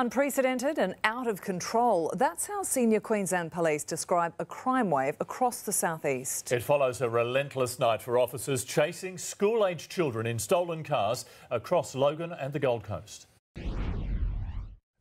Unprecedented and out of control. That's how senior Queensland police describe a crime wave across the southeast. It follows a relentless night for officers chasing school aged children in stolen cars across Logan and the Gold Coast.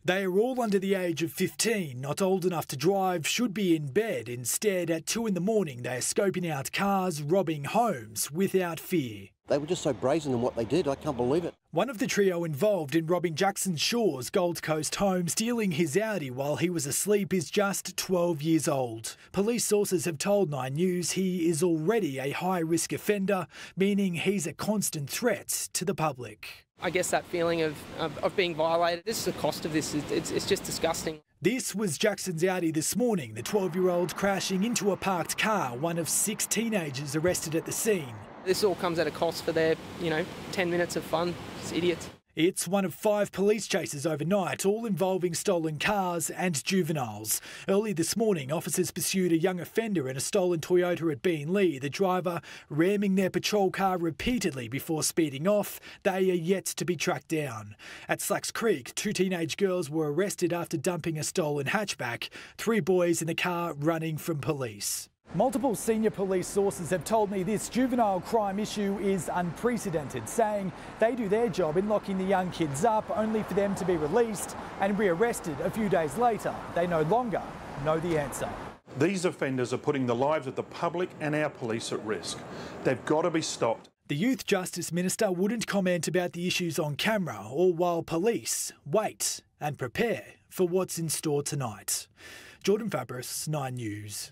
They are all under the age of 15, not old enough to drive, should be in bed. Instead, at 2 in the morning, they are scoping out cars, robbing homes without fear. They were just so brazen in what they did, I can't believe it. One of the trio involved in robbing Jackson Shaw's Gold Coast home, stealing his Audi while he was asleep, is just 12 years old. Police sources have told Nine News he is already a high risk offender, meaning he's a constant threat to the public. I guess that feeling of, of, of, being violated. This is the cost of this. It's, it's just disgusting. This was Jackson's Audi this morning, the 12 year old crashing into a parked car, one of six teenagers arrested at the scene. This all comes at a cost for their, you know, 10 minutes of fun. It's idiots. It's one of five police chases overnight, all involving stolen cars and juveniles. Early this morning, officers pursued a young offender in a stolen Toyota at Beenleigh, the driver ramming their patrol car repeatedly before speeding off. They are yet to be tracked down. At Slacks Creek, two teenage girls were arrested after dumping a stolen hatchback, three boys in the car running from police. Multiple senior police sources have told me this juvenile crime issue is unprecedented, saying they do their job in locking the young kids up only for them to be released and rearrested a few days later. They no longer know the answer. These offenders are putting the lives of the public and our police at risk. They've got to be stopped. The Youth Justice Minister wouldn't comment about the issues on camera or while police wait and prepare for what's in store tonight. Jordan Fabris, 9 News.